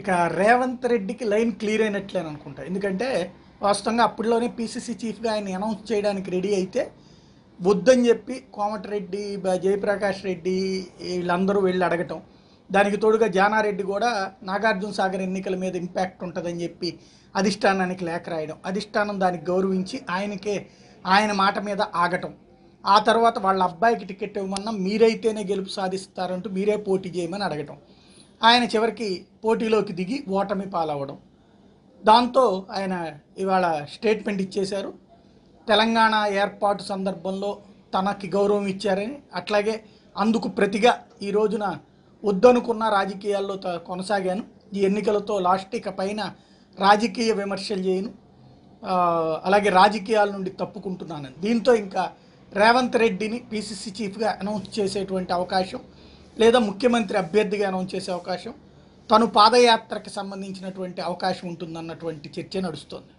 ఇక రేవంత్ రెడ్డికి line clear అయినట్లేను అనుకుంటా. ఎందుకంటే వాస్తవంగా అప్పట్లోనే పీసీసీ చీఫ్గా ఆయన అనౌన్స్ చేయడానికి రెడీ అయితే వద్దని చెప్పి కోమటిరెడ్డి జయప్రకాష్ రెడ్డి వీళ్ళందరూ వెళ్ళి అడగటం. దానికి తోడుగా జానారెడ్డి కూడా నాగార్జున సాగర్ ఎన్నికల మీద ఇంపాక్ట్ ఉంటుందని చెప్పి అధిష్టానానికి లేఖ రాయడం. అధిష్టానం దానికి గౌరవించి ఆయనకే ఆయన మాట మీద ఆగటం. ఆ తర్వాత వాళ్ళ అబ్బాయికి టికెట్ ఇవ్వమన్నా మీరైతేనే గెలుపు సాధిస్తారంటూ మీరే పోటీ చేయమని అడగటం. ఆయన చివరికి పోటీలోకి దిగి ఓటమి పాలవడం. దాంతో ఆయన ఇవాళ స్టేట్మెంట్ ఇచ్చేశారు. తెలంగాణ ఏర్పాటు సందర్భంలో తనకి గౌరవం ఇచ్చారని అట్లాగే అందుకు ప్రతిగా ఈ రోజున వద్దనుకున్న రాజకీయాల్లో త- కొనసాగాను. ఈ ఎన్నికలతో లాస్ట్ ఇక పైన రాజకీయ విమర్శలు చేయను. అలాగే రాజకీయాల నుండి తప్పుకుంటున్నాను దీంతో ఇంకా రేవంత్ రెడ్డిని పీసీసీ చీఫ్గా అనౌన్స్ చేసేటువంటి అవకాశం లేదా ముఖ్యమంత్రి అభ్యర్థిగా అనౌన్స్ చేసే అవకాశం తను పాదయాత్రకి సంబంధించినటువంటి అవకాశం ఉంటుందన్నటువంటి చర్చ నడుస్తోంది.